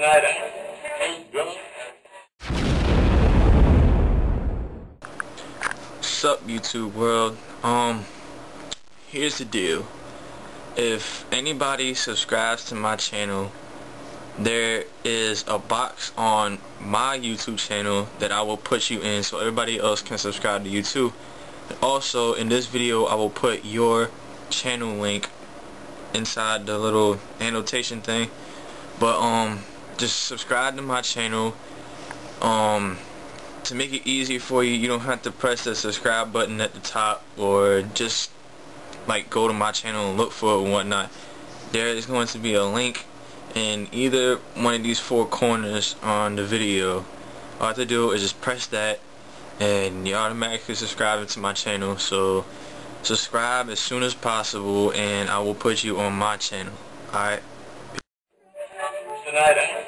What's up YouTube world? Um, here's the deal. If anybody subscribes to my channel, there is a box on my YouTube channel that I will put you in so everybody else can subscribe to you too. Also, in this video, I will put your channel link inside the little annotation thing. But, um, just subscribe to my channel. Um, to make it easy for you, you don't have to press the subscribe button at the top or just like go to my channel and look for it and whatnot. There is going to be a link in either one of these four corners on the video. All I have to do is just press that and you automatically subscribe to my channel. So subscribe as soon as possible and I will put you on my channel. Alright? Tonight,